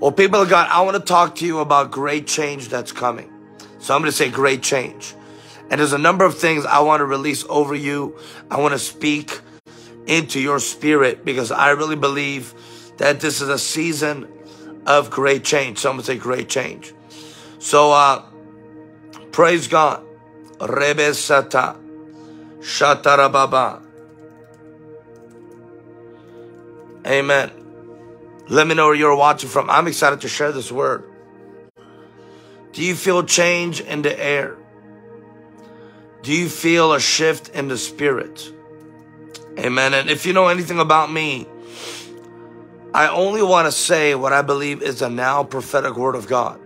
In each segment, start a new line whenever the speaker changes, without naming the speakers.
Well, people of God, I want to talk to you about great change that's coming. So I'm going to say great change. And there's a number of things I want to release over you. I want to speak into your spirit because I really believe that this is a season of great change. So I'm going to say great change. So, uh, praise God. Rebe Sata. Shatarababa. Amen. Let me know where you're watching from. I'm excited to share this word. Do you feel change in the air? Do you feel a shift in the spirit? Amen. And if you know anything about me, I only want to say what I believe is a now prophetic word of God.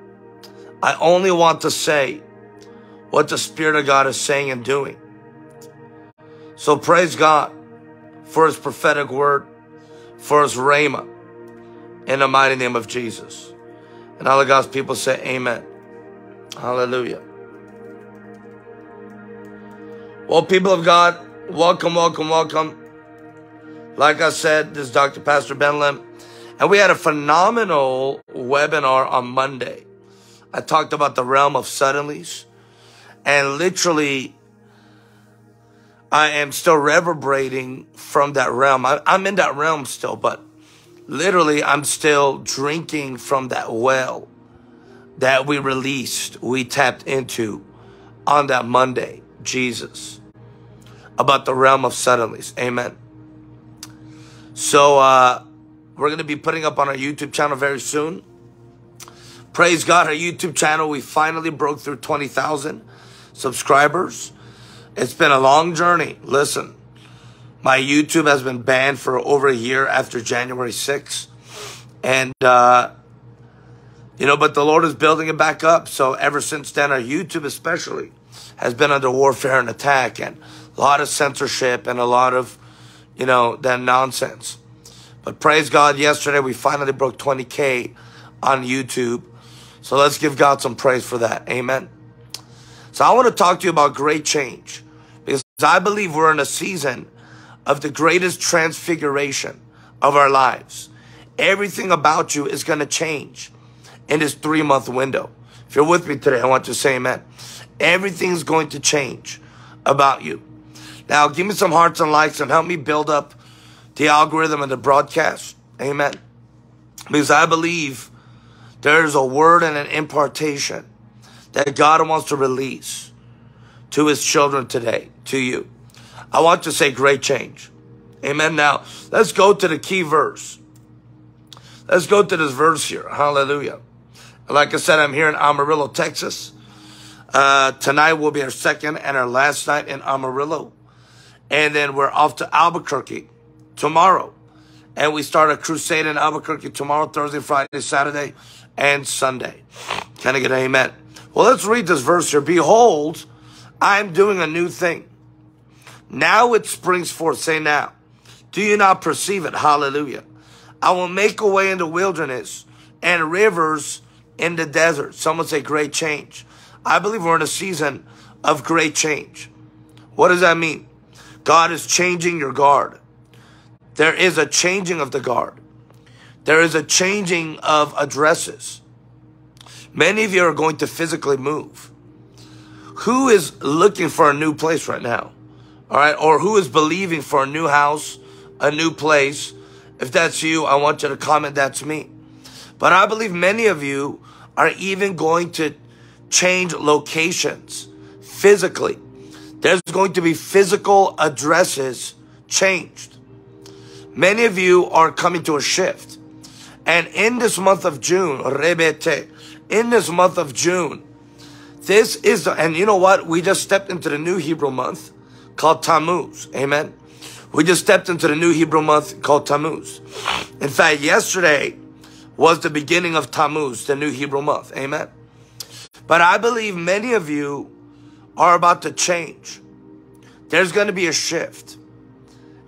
I only want to say what the Spirit of God is saying and doing. So praise God for His prophetic word, for His rhema in the mighty name of Jesus. And all of God's people say amen. Hallelujah. Well, people of God, welcome, welcome, welcome. Like I said, this is Dr. Pastor Ben Lim. And we had a phenomenal webinar on Monday. I talked about the realm of suddenlies. And literally, I am still reverberating from that realm. I, am in that realm still, but literally I'm still drinking from that well that we released, we tapped into on that Monday, Jesus, about the realm of suddenlies. Amen. So, uh, we're going to be putting up on our YouTube channel very soon. Praise God, our YouTube channel, we finally broke through 20,000 subscribers. It's been a long journey. Listen, my YouTube has been banned for over a year after January 6th. And, uh, you know, but the Lord is building it back up. So ever since then, our YouTube especially has been under warfare and attack and a lot of censorship and a lot of, you know, that nonsense. But praise God, yesterday we finally broke 20K on YouTube. So let's give God some praise for that. Amen. So I want to talk to you about great change because I believe we're in a season of the greatest transfiguration of our lives. Everything about you is going to change in this three month window. If you're with me today, I want to say amen. Everything's going to change about you. Now, give me some hearts and likes and help me build up the algorithm and the broadcast. Amen. Because I believe there's a word and an impartation that God wants to release to his children today, to you. I want to say great change. Amen. Now, let's go to the key verse. Let's go to this verse here. Hallelujah. Like I said, I'm here in Amarillo, Texas. Uh, tonight will be our second and our last night in Amarillo. And then we're off to Albuquerque tomorrow. And we start a crusade in Albuquerque tomorrow, Thursday, Friday, Saturday, and Sunday. Can I get an amen? Well, let's read this verse here. Behold, I'm doing a new thing. Now it springs forth. Say now. Do you not perceive it? Hallelujah. I will make a way in the wilderness and rivers in the desert. Someone say great change. I believe we're in a season of great change. What does that mean? God is changing your guard. There is a changing of the guard. There is a changing of addresses. Many of you are going to physically move. Who is looking for a new place right now? All right. Or who is believing for a new house, a new place? If that's you, I want you to comment, that's me. But I believe many of you are even going to change locations physically. There's going to be physical addresses changed. Many of you are coming to a shift. And in this month of June, rebete, in this month of June, this is the, and you know what? We just stepped into the new Hebrew month called Tammuz. Amen. We just stepped into the new Hebrew month called Tammuz. In fact, yesterday was the beginning of Tammuz, the new Hebrew month. Amen. But I believe many of you are about to change. There's going to be a shift.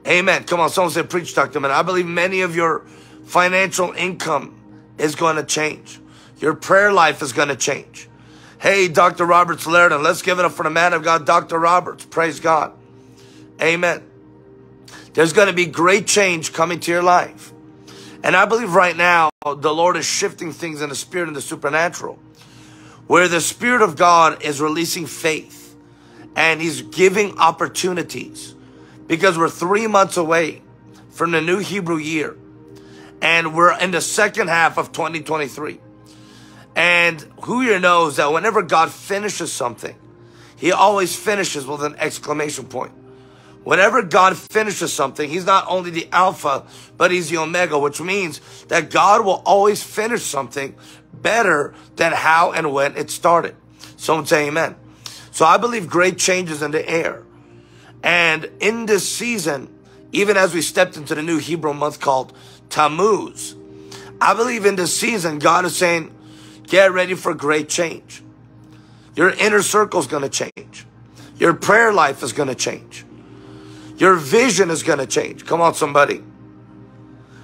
Amen. Come on, someone say, preach, Dr. Man. I believe many of your financial income is going to change. Your prayer life is going to change. Hey, Dr. Roberts Laridan, let's give it up for the man of God, Dr. Roberts. Praise God. Amen. There's going to be great change coming to your life. And I believe right now, the Lord is shifting things in the spirit and the supernatural, where the Spirit of God is releasing faith and He's giving opportunities because we're three months away from the new Hebrew year and we're in the second half of 2023. And who here knows that whenever God finishes something, He always finishes with an exclamation point. Whenever God finishes something, He's not only the Alpha, but He's the Omega, which means that God will always finish something better than how and when it started. Someone say amen. So I believe great changes in the air. And in this season, even as we stepped into the new Hebrew month called Tammuz, I believe in this season, God is saying, get ready for great change. Your inner circle is going to change. Your prayer life is going to change. Your vision is going to change. Come on, somebody.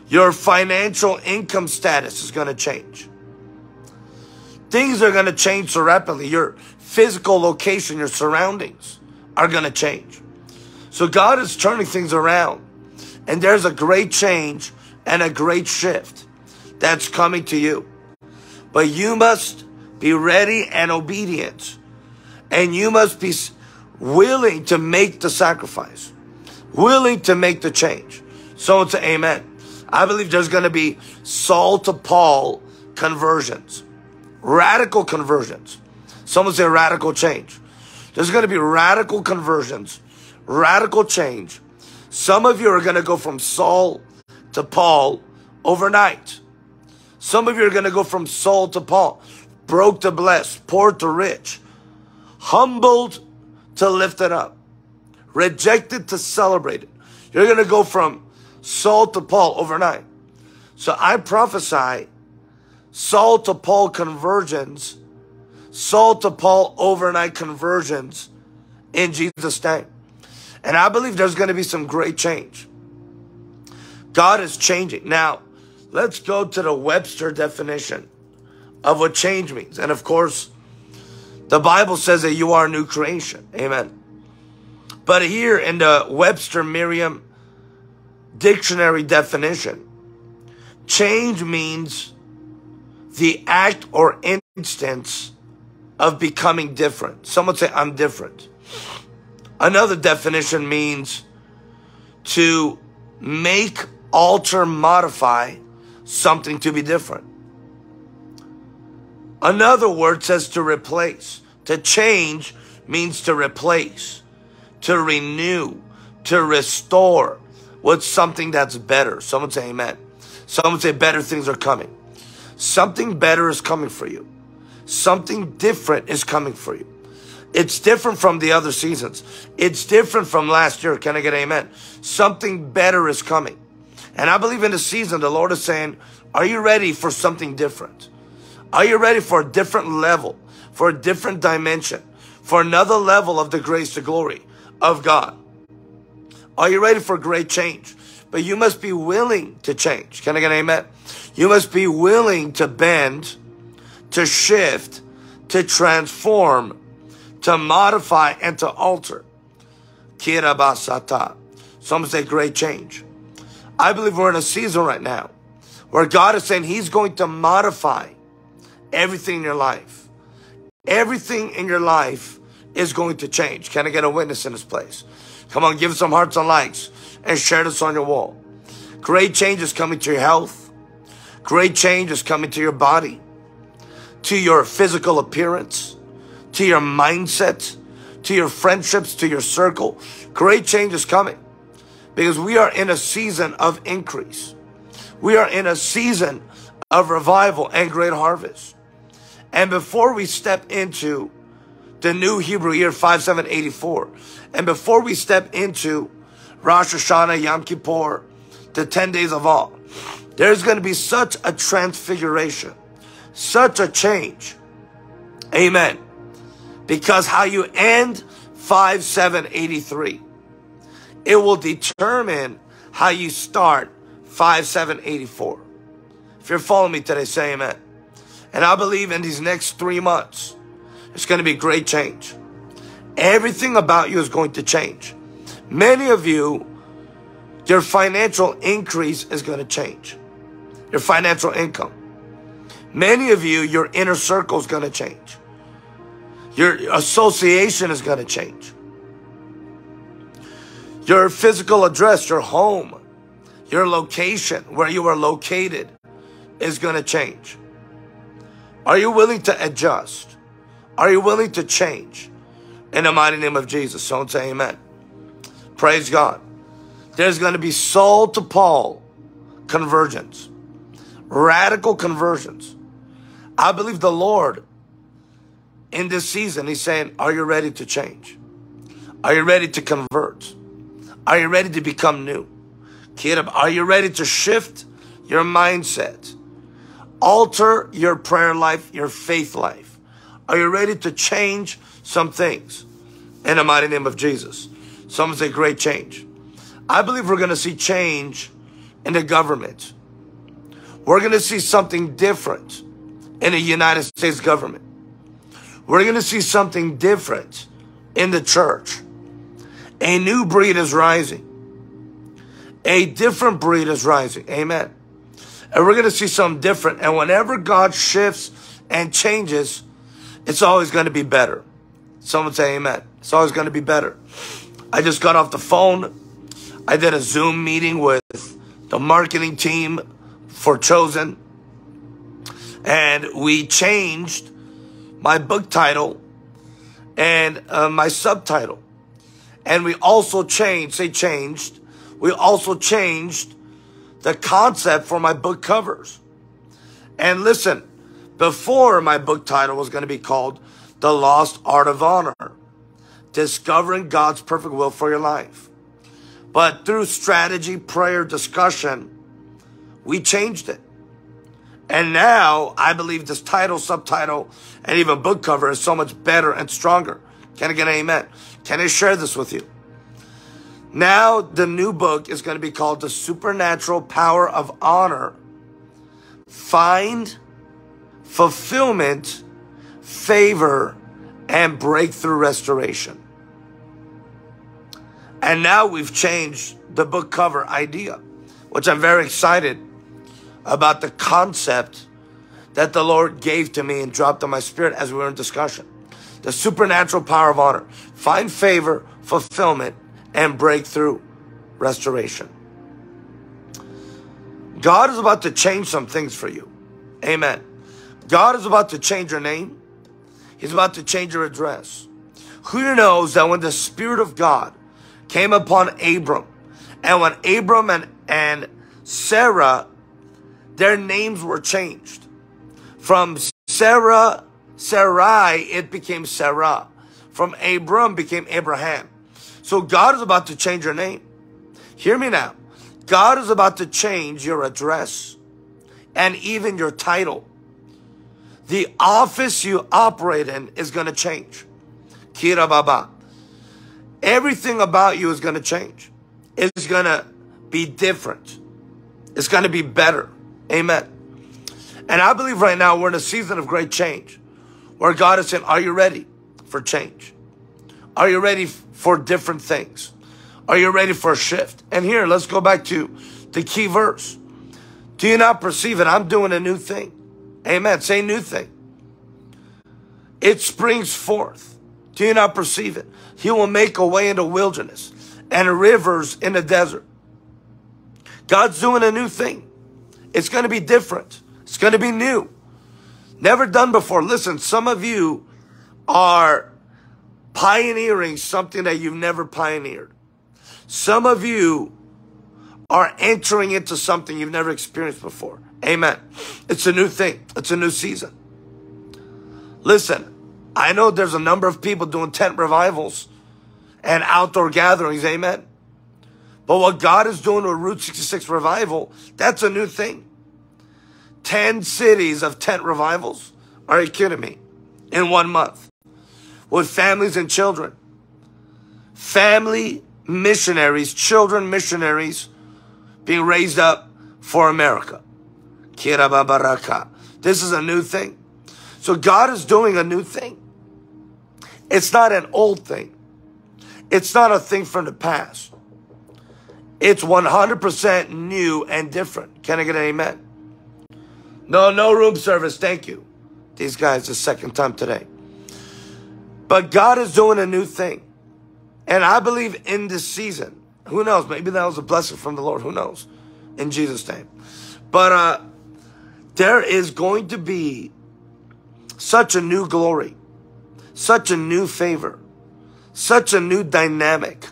Your financial income status is going to change. Things are going to change so rapidly. Your physical location, your surroundings are going to change. So God is turning things around. And there's a great change and a great shift that's coming to you. But you must be ready and obedient. And you must be willing to make the sacrifice willing to make the change. So to amen. I believe there's going to be Saul to Paul conversions, radical conversions. Someone say radical change. There's going to be radical conversions, radical change. Some of you are going to go from Saul to Paul overnight. Some of you are going to go from Saul to Paul, broke to blessed, poor to rich, humbled to lifted up rejected to celebrated. You're going to go from Saul to Paul overnight. So I prophesy Saul to Paul conversions, Saul to Paul overnight conversions in Jesus' name. And I believe there's going to be some great change. God is changing. Now, let's go to the Webster definition of what change means. And of course, the Bible says that you are a new creation. Amen. But here in the Webster Merriam dictionary definition, change means the act or instance of becoming different. Someone say, I'm different. Another definition means to make, alter, modify something to be different. Another word says to replace. To change means to replace to renew, to restore what's something that's better. Someone say amen. Someone say better things are coming. Something better is coming for you. Something different is coming for you. It's different from the other seasons. It's different from last year. Can I get amen? Something better is coming. And I believe in the season, the Lord is saying, are you ready for something different? Are you ready for a different level, for a different dimension, for another level of the grace to glory? of God. Are you ready for great change? But you must be willing to change. Can I get an amen? You must be willing to bend, to shift, to transform, to modify, and to alter. Kirabasata. Some say great change. I believe we're in a season right now where God is saying He's going to modify everything in your life. Everything in your life is going to change. Can I get a witness in this place? Come on, give some hearts and likes and share this on your wall. Great change is coming to your health. Great change is coming to your body, to your physical appearance, to your mindset, to your friendships, to your circle. Great change is coming because we are in a season of increase. We are in a season of revival and great harvest. And before we step into the new Hebrew year 5784. And before we step into Rosh Hashanah, Yom Kippur, the 10 days of awe, there's going to be such a transfiguration, such a change. Amen. Because how you end 5783, it will determine how you start 5784. If you're following me today, say amen. And I believe in these next three months, it's going to be great change. Everything about you is going to change. Many of you, your financial increase is going to change. your financial income. Many of you, your inner circle is going to change. Your association is going to change. Your physical address, your home, your location, where you are located, is going to change. Are you willing to adjust? Are you willing to change? In the mighty name of Jesus. Someone say amen. Praise God. There's going to be Saul to Paul convergence, radical conversions. I believe the Lord in this season, He's saying, Are you ready to change? Are you ready to convert? Are you ready to become new? Kid, are you ready to shift your mindset? Alter your prayer life, your faith life. Are you ready to change some things in the mighty name of Jesus? Some say great change. I believe we're going to see change in the government. We're going to see something different in the United States government. We're going to see something different in the church. A new breed is rising. A different breed is rising. Amen. And we're going to see something different. And whenever God shifts and changes, it's always going to be better. Someone say amen. It's always going to be better. I just got off the phone. I did a Zoom meeting with the marketing team for Chosen. And we changed my book title and uh, my subtitle. And we also changed, say changed, we also changed the concept for my book covers. And listen, before my book title was going to be called The Lost Art of Honor, Discovering God's Perfect Will for Your Life. But through strategy, prayer, discussion, we changed it. And now I believe this title, subtitle, and even book cover is so much better and stronger. Can I get an amen? Can I share this with you? Now, the new book is going to be called The Supernatural Power of Honor. Find fulfillment, favor, and breakthrough restoration. And now we've changed the book cover idea, which I'm very excited about the concept that the Lord gave to me and dropped on my spirit as we were in discussion. The supernatural power of honor. Find favor, fulfillment, and breakthrough restoration. God is about to change some things for you. Amen. God is about to change your name. He's about to change your address. Who knows that when the Spirit of God came upon Abram, and when Abram and, and Sarah, their names were changed. From Sarah, Sarai, it became Sarah. From Abram became Abraham. So God is about to change your name. Hear me now. God is about to change your address and even your title. The office you operate in is going to change. Kira Baba. Everything about you is going to change. It's going to be different. It's going to be better. Amen. And I believe right now we're in a season of great change where God is saying, Are you ready for change? Are you ready for different things? Are you ready for a shift? And here, let's go back to the key verse. Do you not perceive it? I'm doing a new thing. Amen. Say new thing. It springs forth. Do you not perceive it? He will make a way in the wilderness and rivers in the desert. God's doing a new thing. It's going to be different. It's going to be new. Never done before. Listen, some of you are pioneering something that you've never pioneered. Some of you are entering into something you've never experienced before. Amen. It's a new thing. It's a new season. Listen, I know there's a number of people doing tent revivals and outdoor gatherings. Amen. But what God is doing with Route 66 revival, that's a new thing. 10 cities of tent revivals. Are you kidding me? In one month with families and children. Family missionaries, children missionaries being raised up for America. This is a new thing. So God is doing a new thing. It's not an old thing. It's not a thing from the past. It's 100% new and different. Can I get an amen? No, no room service. Thank you. These guys, the second time today. But God is doing a new thing. And I believe in this season, who knows? Maybe that was a blessing from the Lord. Who knows? In Jesus' name. But uh, there is going to be such a new glory, such a new favor, such a new dynamic,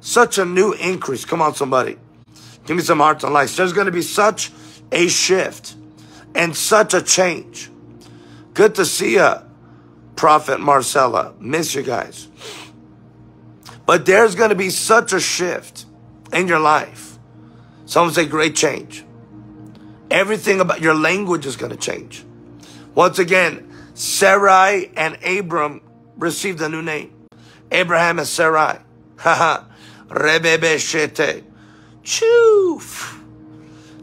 such a new increase. Come on, somebody. Give me some hearts and lights. There's going to be such a shift and such a change. Good to see you, Prophet Marcella. Miss you guys. But there's going to be such a shift in your life. Someone say great change. Everything about your language is going to change. Once again, Sarai and Abram received a new name. Abraham and Sarai. Haha. Rebebe shete. Choof.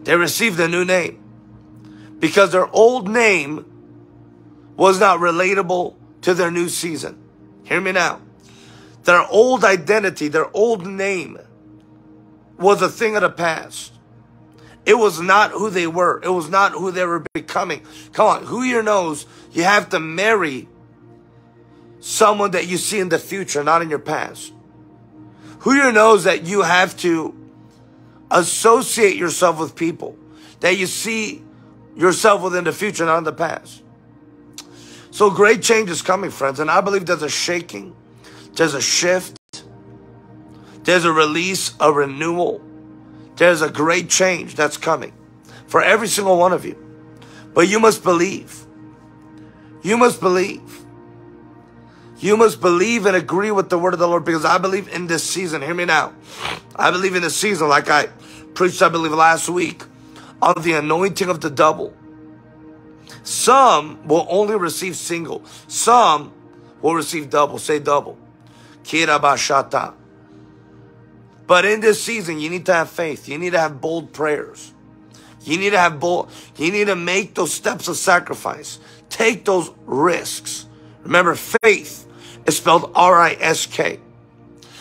They received a new name because their old name was not relatable to their new season. Hear me now. Their old identity, their old name was a thing of the past. It was not who they were. It was not who they were becoming. Come on, who here knows you have to marry someone that you see in the future, not in your past? Who here knows that you have to associate yourself with people that you see yourself within the future, not in the past? So great change is coming, friends. And I believe there's a shaking, there's a shift, there's a release, a renewal. There's a great change that's coming for every single one of you. But you must believe. You must believe. You must believe and agree with the word of the Lord because I believe in this season. Hear me now. I believe in this season, like I preached, I believe, last week, on the anointing of the double. Some will only receive single. Some will receive double. Say double. Kirabashata. But in this season, you need to have faith. You need to have bold prayers. You need to have bold, you need to make those steps of sacrifice. Take those risks. Remember, faith is spelled R-I-S-K.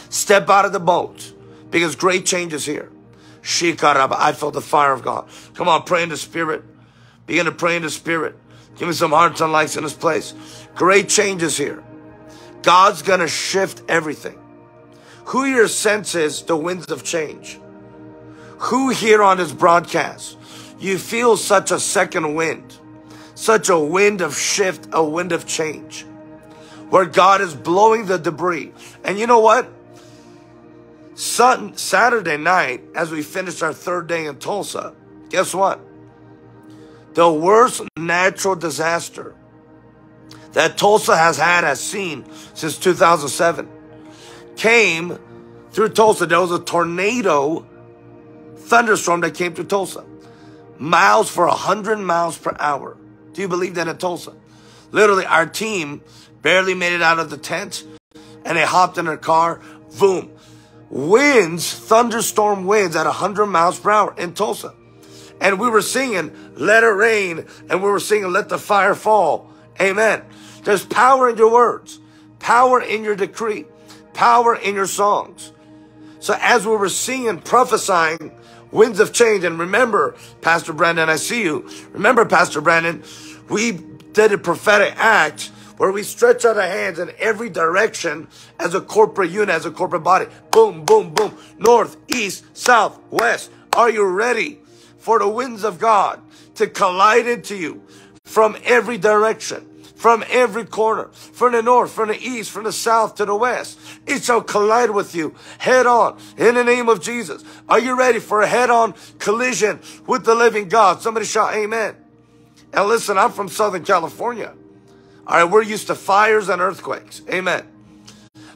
Step out of the boat because great change is here. Shikaraba. I felt the fire of God. Come on, pray in the spirit. Begin to pray in the spirit. Give me some hearts and lights in this place. Great change is here. God's going to shift everything. Who here senses the winds of change? Who here on this broadcast, you feel such a second wind, such a wind of shift, a wind of change, where God is blowing the debris. And you know what? Sun, Saturday night, as we finished our third day in Tulsa, guess what? The worst natural disaster that Tulsa has had, has seen since 2007 came through Tulsa. There was a tornado thunderstorm that came through Tulsa. Miles for 100 miles per hour. Do you believe that in Tulsa? Literally, our team barely made it out of the tent and they hopped in their car. Boom. Winds, thunderstorm winds at 100 miles per hour in Tulsa. And we were singing, let it rain. And we were singing, let the fire fall. Amen. There's power in your words, power in your decree power in your songs. So as we were singing, prophesying, winds of change, and remember, Pastor Brandon, I see you. Remember, Pastor Brandon, we did a prophetic act where we stretch out our hands in every direction as a corporate unit, as a corporate body. Boom, boom, boom. North, east, south, west. Are you ready for the winds of God to collide into you from every direction? from every corner, from the north, from the east, from the south to the west. It shall collide with you head on in the name of Jesus. Are you ready for a head on collision with the living God? Somebody shout amen. And listen, I'm from Southern California. All right, we're used to fires and earthquakes. Amen.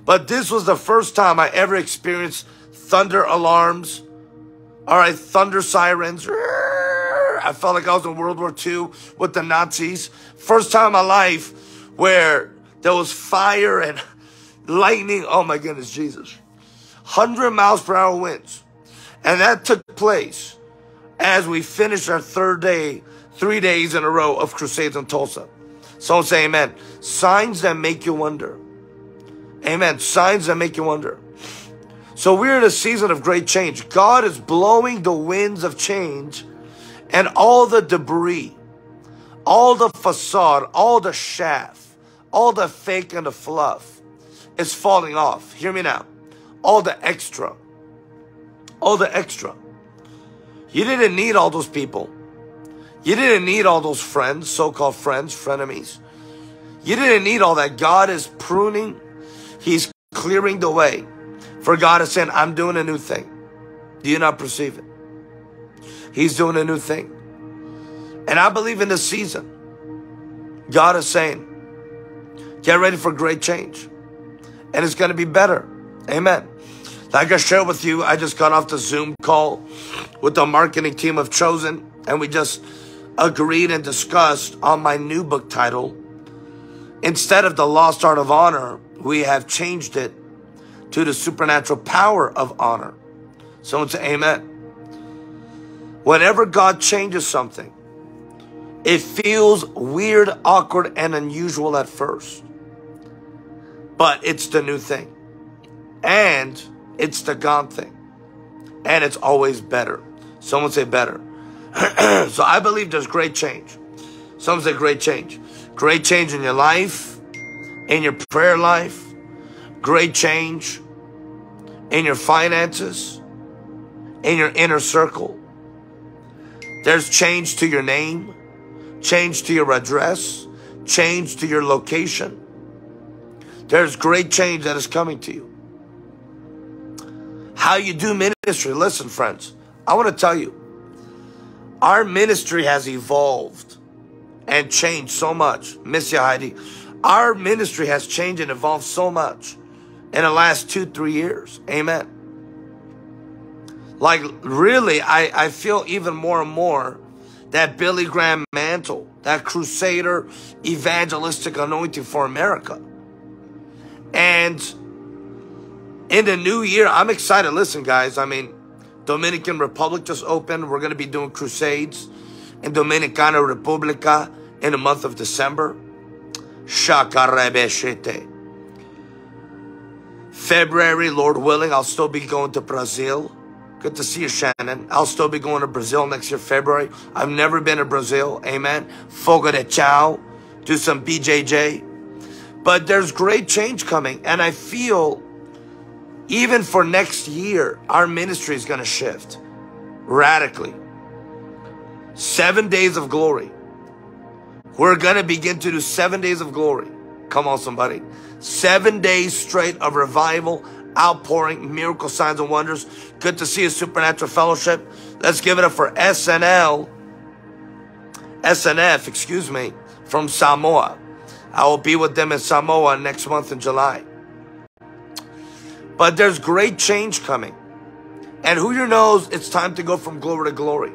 But this was the first time I ever experienced thunder alarms. All right, thunder sirens. I felt like I was in World War II with the Nazis. First time in my life where there was fire and lightning. Oh my goodness, Jesus. 100 miles per hour winds. And that took place as we finished our third day, three days in a row of crusades in Tulsa. Someone say amen. Signs that make you wonder. Amen. Signs that make you wonder. So we're in a season of great change. God is blowing the winds of change And all the debris, all the facade, all the chaff, all the fake and the fluff is falling off. Hear me now. All the extra. All the extra. You didn't need all those people. You didn't need all those friends, so-called friends, frenemies. You didn't need all that. God is pruning. He's clearing the way. For God is saying, I'm doing a new thing. Do you not perceive it? He's doing a new thing. And I believe in this season, God is saying, get ready for great change. And it's going to be better. Amen. Like I shared with you, I just got off the Zoom call with the marketing team of Chosen, and we just agreed and discussed on my new book title. Instead of the lost art of honor, we have changed it to the supernatural power of honor. Someone say amen. Whenever God changes something, it feels weird, awkward, and unusual at first. But it's the new thing. And it's the God thing. And it's always better. Someone say better. so I believe there's great change. Someone say great change. Great change in your life, in your prayer life, great change in your finances, in your inner circle. There's change to your name, change to your address, change to your location. There's great change that is coming to you. How you do ministry. Listen, friends, I want to tell you, our ministry has evolved and changed so much. Miss you, Heidi. Our ministry has changed and evolved so much in the last two, three years. Amen. Like, really, I, I feel even more and more that Billy Graham mantle, that crusader evangelistic anointing for America. And in the new year, I'm excited. Listen, guys, I mean, Dominican Republic just opened. We're going to be doing crusades in Dominicana Republica in the month of December. February, Lord willing, I'll still be going to Brazil. Good to see you, Shannon. I'll still be going to Brazil next year, February. I've never been to Brazil. Amen. Fogo de Chao. Do some BJJ. But there's great change coming. And I feel even for next year, our ministry is going to shift radically. Seven days of glory. We're going to begin to do seven days of glory. Come on, somebody. Seven days straight of revival, outpouring, miracle signs and wonders. Good to see a supernatural fellowship. Let's give it up for SNL, SNF, excuse me, from Samoa. I will be with them in Samoa next month in July. But there's great change coming. And who you knows it's time to go from glory to glory.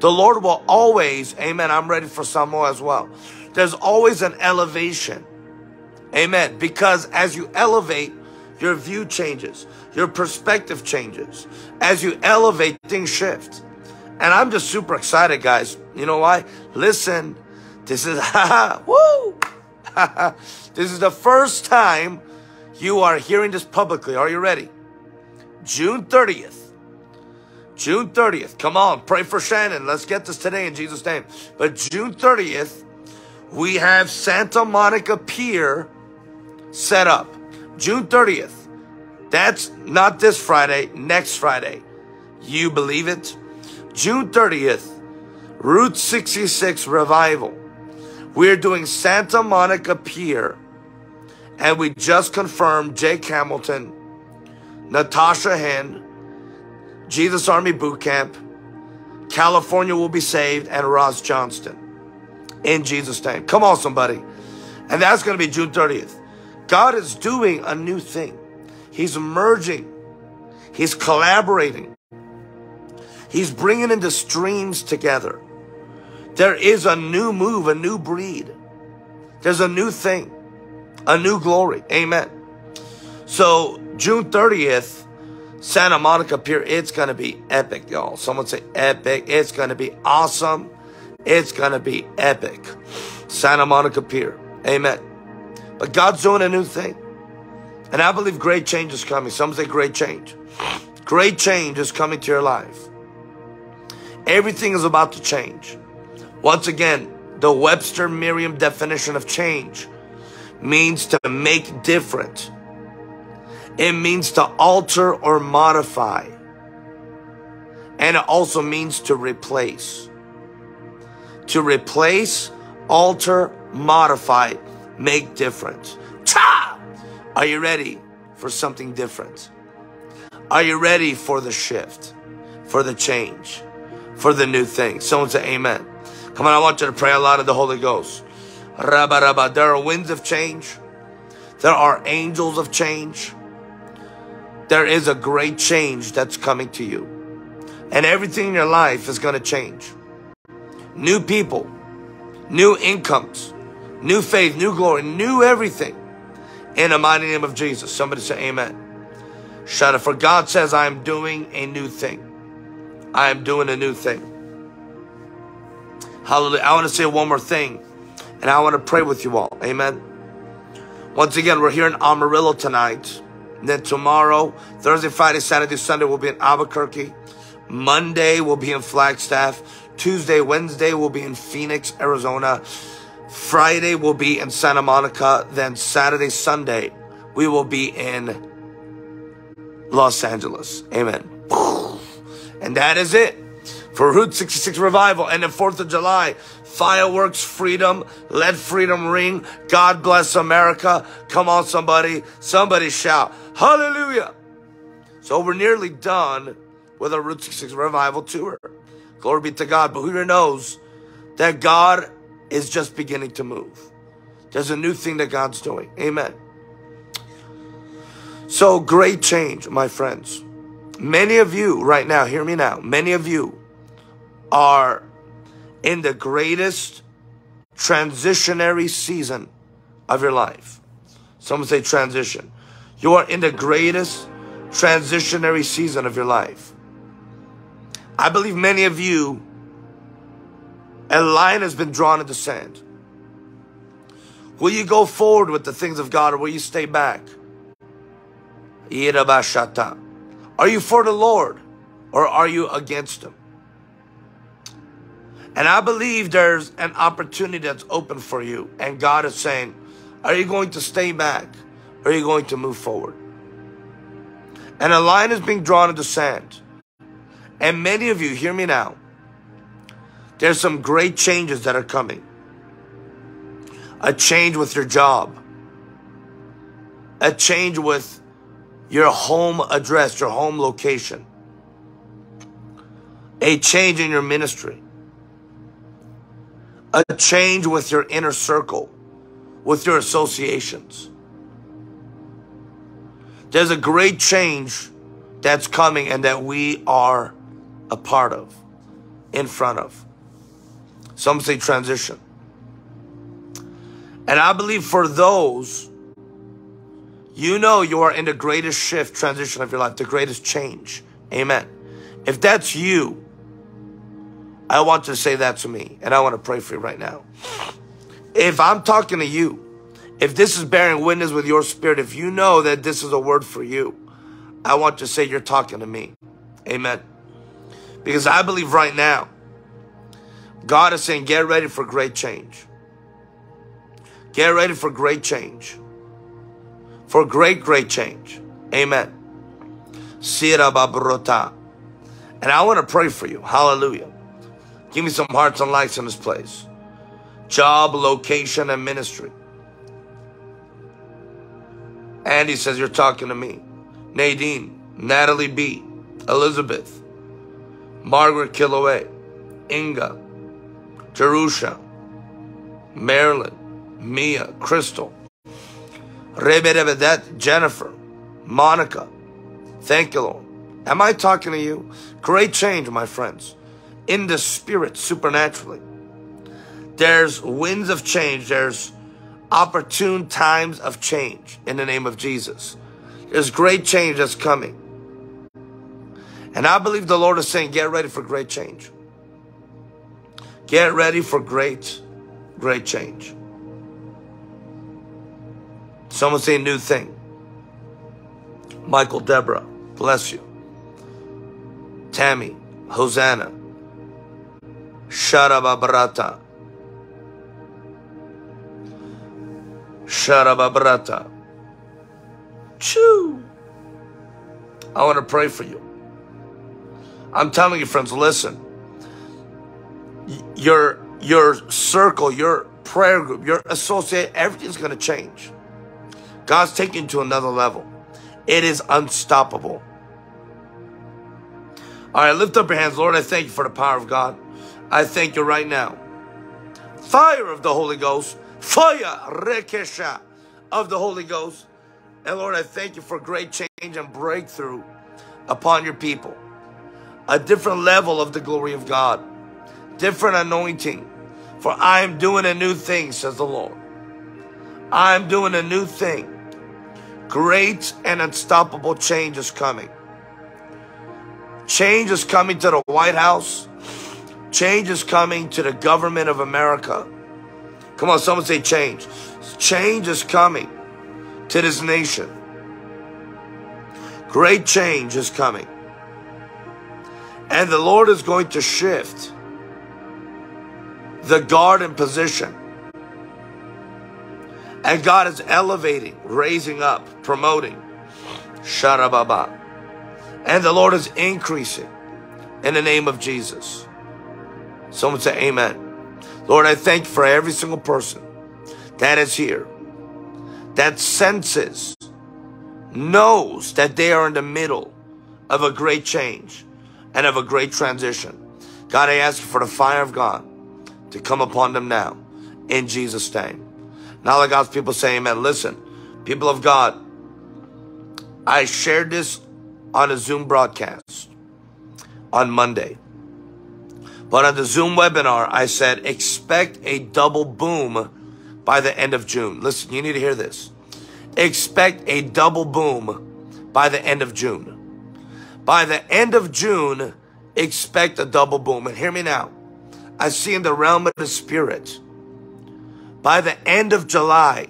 The Lord will always, amen, I'm ready for some more as well. There's always an elevation. Amen. Because as you elevate, your view changes. Your perspective changes. As you elevate, things shift. And I'm just super excited, guys. You know why? Listen, this is, woo! this is the first time you are hearing this publicly. Are you ready? June 30th. June 30th. Come on, pray for Shannon. Let's get this today in Jesus' name. But June 30th, we have Santa Monica Pier set up. June 30th. That's not this Friday, next Friday. You believe it? June 30th, Route 66 Revival. We're doing Santa Monica Pier. And we just confirmed Jake Hamilton, Natasha Hen, Jesus Army Boot Camp, California will be saved, and Ross Johnston. In Jesus' name. Come on, somebody. And that's going to be June 30th. God is doing a new thing. He's merging. He's collaborating. He's bringing in the streams together. There is a new move, a new breed. There's a new thing, a new glory. Amen. So June 30th, Santa Monica Pier, it's going to be epic, y'all. Someone say epic. It's going to be awesome. It's going to be epic. Santa Monica Pier. Amen. But God's doing a new thing. And I believe great change is coming. Some say great change. Great change is coming to your life. Everything is about to change. Once again, the Webster Merriam definition of change means to make different. It means to alter or modify. And it also means to replace. To replace, alter, modify, make different. Cha! Are you ready for something different? Are you ready for the shift, for the change, for the new thing? Someone say amen. Come on, I want you to pray a lot of the Holy Ghost. Rabba, rabba. There are winds of change. There are angels of change. There is a great change that's coming to you. And everything in your life is going to change. New people, new incomes, new faith, new glory, new everything. In the mighty name of Jesus. Somebody say amen. Shout up. For God says, I am doing a new thing. I am doing a new thing. Hallelujah. I want to say one more thing. And I want to pray with you all. Amen. Once again, we're here in Amarillo tonight. And then tomorrow, Thursday, Friday, Saturday, Sunday, we'll be in Albuquerque. Monday, we'll be in Flagstaff. Tuesday, Wednesday, we'll be in Phoenix, Arizona. Friday, we'll be in Santa Monica. Then Saturday, Sunday, we will be in Los Angeles. Amen. And that is it for Route 66 Revival. And the 4th of July, fireworks, freedom, let freedom ring. God bless America. Come on, somebody. Somebody shout, Hallelujah. So we're nearly done with our Route 66 Revival tour. Glory be to God. But who knows that God is just beginning to move? There's a new thing that God's doing. Amen. So great change, my friends. Many of you right now, hear me now, many of you are in the greatest transitionary season of your life. Someone say transition. You are in the greatest transitionary season of your life. I believe many of you, a line has been drawn in the sand. Will you go forward with the things of God or will you stay back? Are you for the Lord or are you against Him? And I believe there's an opportunity that's open for you. And God is saying, are you going to stay back? Or are you going to move forward? And a line is being drawn in the sand. And many of you, hear me now. There's some great changes that are coming. A change with your job. A change with your home address, your home location. A change in your ministry a change with your inner circle, with your associations. There's a great change that's coming and that we are a part of, in front of. Some say transition. And I believe for those, you know you are in the greatest shift, transition of your life, the greatest change. Amen. If that's you, I want to say that to me, and I want to pray for you right now. If I'm talking to you, if this is bearing witness with your spirit, if you know that this is a word for you, I want to say you're talking to me. Amen. Because I believe right now, God is saying, get ready for great change. Get ready for great change. For great, great change. Amen. And I want to pray for you. Hallelujah. Give me some hearts and lights in this place. Job, location, and ministry. Andy says, You're talking to me. Nadine, Natalie B., Elizabeth, Margaret Killoay, Inga, Jerusha, Marilyn, Mia, Crystal, Rebe Jennifer, Monica. Thank you, Lord. Am I talking to you? Great change, my friends in the spirit supernaturally. There's winds of change. There's opportune times of change in the name of Jesus. There's great change that's coming. And I believe the Lord is saying, get ready for great change. Get ready for great, great change. Someone say a new thing. Michael Deborah, bless you. Tammy, Hosanna, Sharababrata. Sharababrata. Choo. I want to pray for you. I'm telling you, friends, listen. Your your circle, your prayer group, your associate, everything's going to change. God's taking you to another level. It is unstoppable. All right, lift up your hands. Lord, I thank you for the power of God. I thank you right now. Fire of the Holy Ghost. Fire, rekesha, of the Holy Ghost. And Lord, I thank you for great change and breakthrough upon your people. A different level of the glory of God. Different anointing. For I am doing a new thing, says the Lord. I am doing a new thing. Great and unstoppable change is coming. Change is coming to the White House. Change is coming to the government of America. Come on, someone say change. Change is coming to this nation. Great change is coming. And the Lord is going to shift the guard in position. And God is elevating, raising up, promoting. Sharababa. And the Lord is increasing in the name of Jesus. Someone say amen. Lord, I thank you for every single person that is here, that senses, knows that they are in the middle of a great change and of a great transition. God, I ask you for the fire of God to come upon them now in Jesus' name. Now let God's people say amen. Listen, people of God, I shared this on a Zoom broadcast on Monday. But on the Zoom webinar, I said, expect a double boom by the end of June. Listen, you need to hear this. Expect a double boom by the end of June. By the end of June, expect a double boom. And hear me now. I see in the realm of the spirit, by the end of July,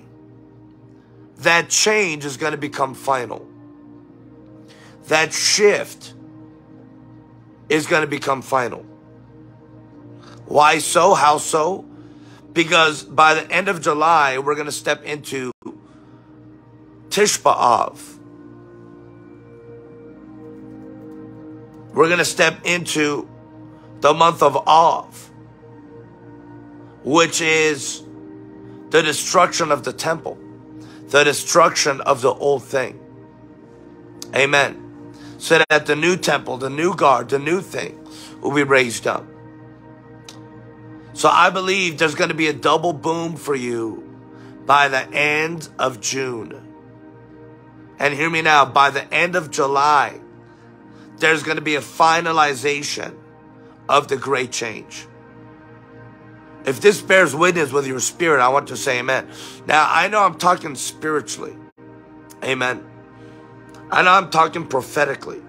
that change is going to become final that shift is going to become final. Why so? How so? Because by the end of July, we're going to step into Tisha B'Av. We're going to step into the month of Av, which is the destruction of the temple, the destruction of the old thing. Amen so that the new temple, the new guard, the new thing will be raised up. So I believe there's going to be a double boom for you by the end of June. And hear me now, by the end of July, there's going to be a finalization of the great change. If this bears witness with your spirit, I want to say amen. Now, I know I'm talking spiritually. Amen. I know I'm talking prophetically,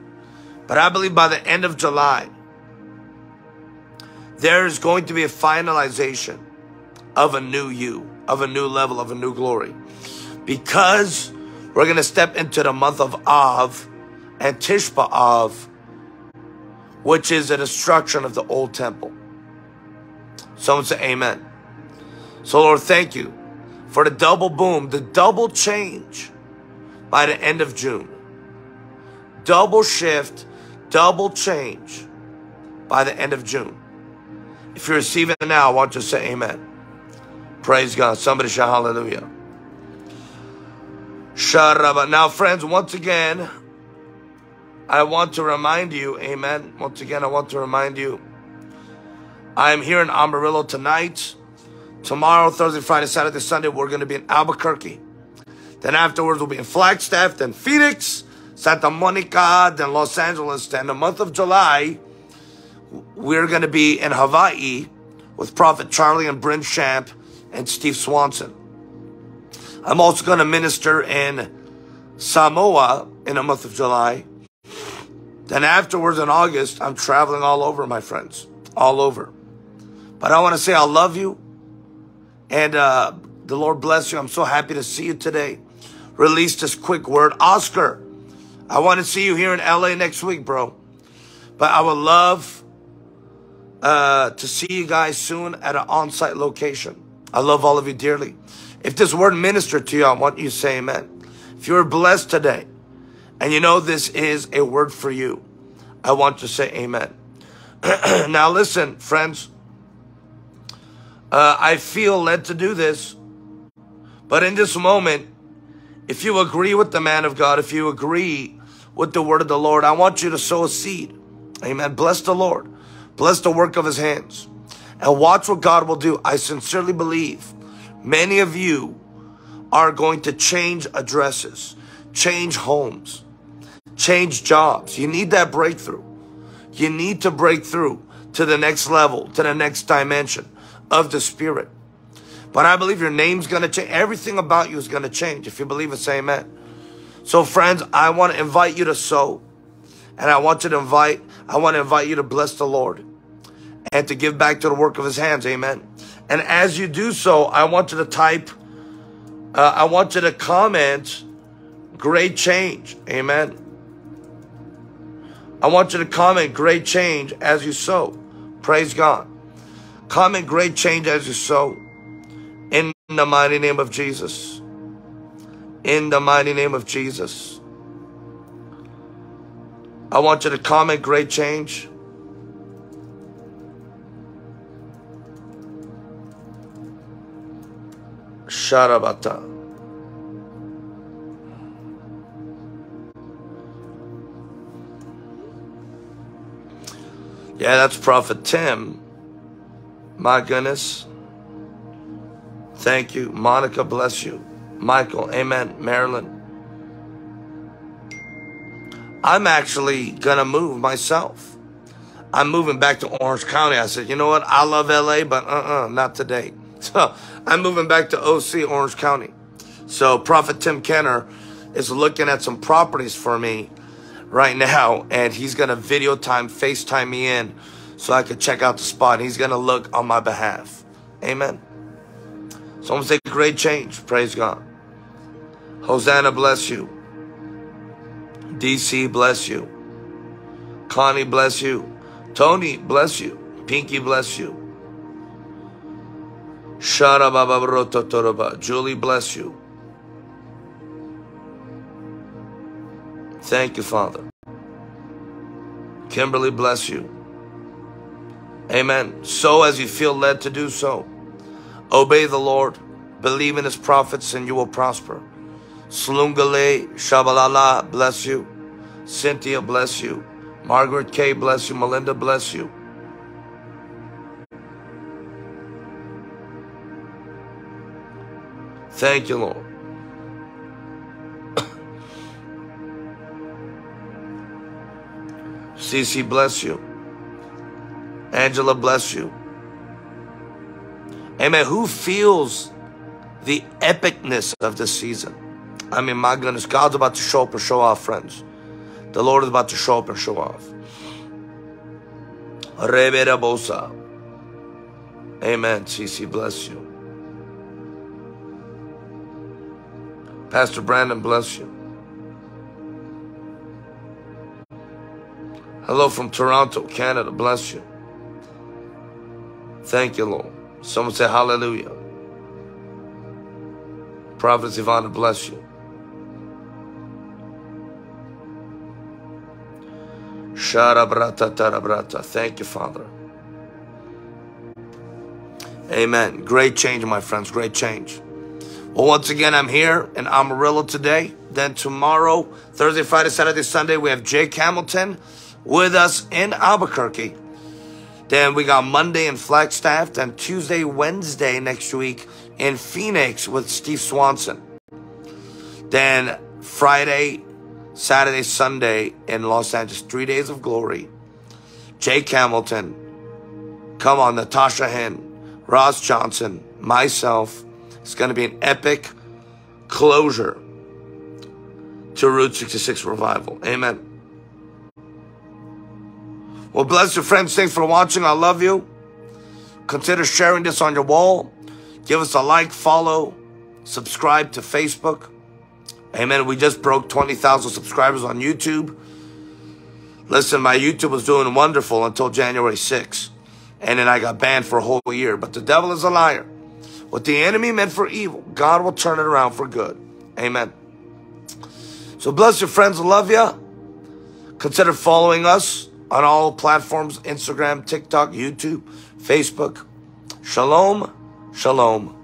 but I believe by the end of July, there is going to be a finalization of a new you, of a new level, of a new glory. Because we're going to step into the month of Av and Tisha B'Av, which is the destruction of the old temple. Someone say amen. So Lord, thank you for the double boom, the double change by the end of June double shift, double change by the end of June. If you're receiving it now, I want you to say amen. Praise God. Somebody shout hallelujah. Sharaba. Now, friends, once again, I want to remind you, amen. Once again, I want to remind you, I am here in Amarillo tonight. Tomorrow, Thursday, Friday, Saturday, Sunday, we're going to be in Albuquerque. Then afterwards, we'll be in Flagstaff, then Phoenix, Santa Monica, then Los Angeles. Then the month of July, we're going to be in Hawaii with Prophet Charlie and Brynn Shamp and Steve Swanson. I'm also going to minister in Samoa in the month of July. Then afterwards in August, I'm traveling all over, my friends, all over. But I want to say I love you. And uh, the Lord bless you. I'm so happy to see you today. Release this quick word. Oscar, I want to see you here in LA next week, bro. But I would love uh, to see you guys soon at an on-site location. I love all of you dearly. If this word ministered to you, I want you to say amen. If you're blessed today and you know this is a word for you, I want to say amen. now listen, friends. Uh, I feel led to do this. But in this moment, if you agree with the man of God, if you agree with the word of the Lord, I want you to sow a seed. Amen. Bless the Lord. Bless the work of his hands. And watch what God will do. I sincerely believe many of you are going to change addresses, change homes, change jobs. You need that breakthrough. You need to break through to the next level, to the next dimension of the Spirit. But I believe your name's going to change. Everything about you is going to change. If you believe it, say amen. So friends, I want to invite you to sow. And I want you to invite, I want to invite you to bless the Lord and to give back to the work of his hands. Amen. And as you do so, I want you to type, uh, I want you to comment, great change. Amen. I want you to comment great change as you sow. Praise God. Comment great change as you sow. In the mighty name of Jesus. In the mighty name of Jesus. I want you to comment great change. Sharabata. Yeah, that's Prophet Tim. My goodness. Thank you. Monica, bless you. Michael, amen. Marilyn. I'm actually going to move myself. I'm moving back to Orange County. I said, you know what? I love LA, but uh-uh, not today. So I'm moving back to OC, Orange County. So Prophet Tim Kenner is looking at some properties for me right now, and he's going to video time, FaceTime me in so I could check out the spot. He's going to look on my behalf. Amen. So I'm going to say great change. Praise God. Hosanna bless you. DC bless you. Connie bless you. Tony bless you. Pinky bless you. Julie bless you. Thank you, Father. Kimberly, bless you. Amen. So as you feel led to do so, obey the Lord, believe in his prophets, and you will prosper. Slungale, Shabalala, bless you. Cynthia, bless you. Margaret K, bless you. Melinda, bless you. Thank you, Lord. Cece, bless you. Angela, bless you. Amen. Who feels the epicness of this season? I mean, my goodness, God's about to show up and show off, friends. The Lord is about to show up and show off. Amen. Cece, bless you. Pastor Brandon, bless you. Hello from Toronto, Canada. Bless you. Thank you, Lord. Someone say hallelujah. Prophet Ivana, bless you. Thank you, Father. Amen. Great change, my friends. Great change. Well, once again, I'm here in Amarillo today. Then tomorrow, Thursday, Friday, Saturday, Sunday, we have Jake Hamilton with us in Albuquerque. Then we got Monday in Flagstaff. Then Tuesday, Wednesday next week in Phoenix with Steve Swanson. Then Friday, Saturday, Sunday in Los Angeles. Three days of glory. Jake Hamilton. Come on, Natasha Hen, Ross Johnson, myself. It's going to be an epic closure to Route 66 revival. Amen. Well, bless your friends. Thanks for watching. I love you. Consider sharing this on your wall. Give us a like, follow, subscribe to Facebook. Amen. We just broke 20,000 subscribers on YouTube. Listen, my YouTube was doing wonderful until January 6th. And then I got banned for a whole year. But the devil is a liar. What the enemy meant for evil, God will turn it around for good. Amen. So bless your friends. Love you. Consider following us on all platforms Instagram, TikTok, YouTube, Facebook. Shalom. Shalom.